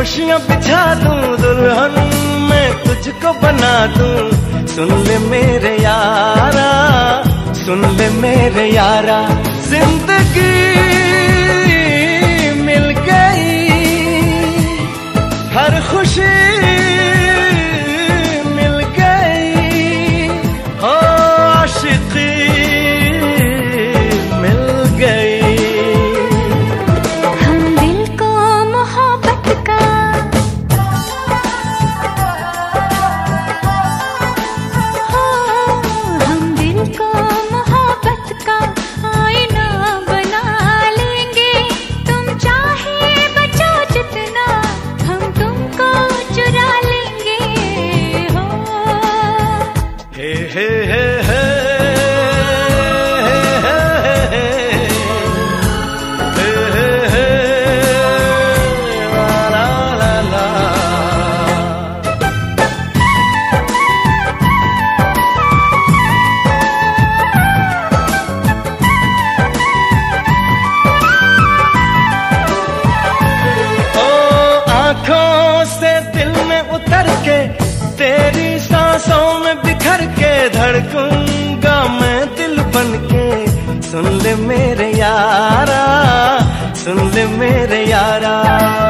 खुशियाँ बिछा दूँ दुल्हन, मैं तुझको बना दूँ। सुन ले मेरे यारा, सुन ले मेरे यारा, ज़िंदगी धड़कूँगा मैं दिल बन के सुन ले मेरे यारा सुन ले मेरे यारा।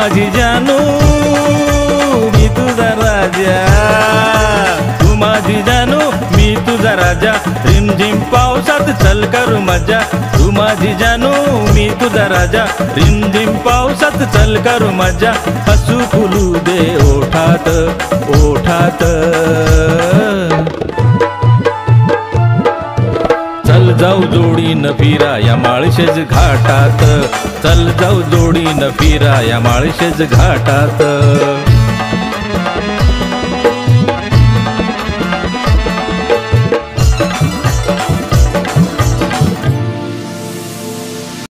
माझी जानू मी तुझा राजा. तू माझी जानू मी तुझा राजा. रिमझिम पावसात चल करू मजा. तू माझी जानू मी तुझा राजा. रिमझिम पावसात चल करू मजा. हसू फुलू दे ओठात ओठात. जाऊ जोडीनं फिरा या माळशेज घाटात. चल जाऊ जोडीनं फिरा या माळशेज घाटात.